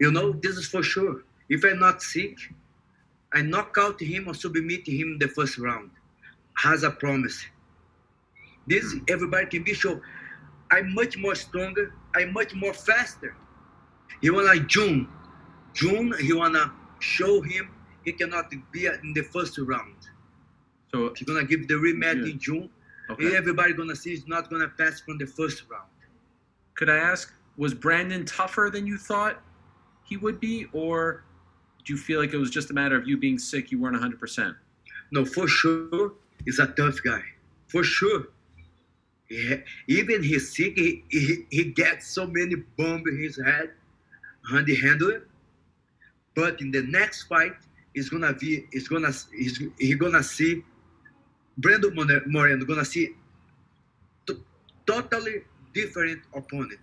You know, this is for sure. If I'm not sick, I knock out him or submit him in the first round. Has a promise. This everybody can be sure. I'm much more stronger. I'm much more faster. He want like June. June, he wanna show him he cannot be in the first round. So He's gonna give the rematch Yeah. in June. okay. Everybody gonna see he's not gonna pass from the first round. Could I ask, was Brandon tougher than you thought he would be, or do you feel like it was just a matter of you being sick, you weren't 100%? No, for sure, he's a tough guy. For sure. He, even he's sick, he, he, he gets so many bombs in his head, and he handle. But in the next fight, he's gonna be, he's gonna, he's, he gonna see Brandon More- Moreno gonna see t- totally different opponent.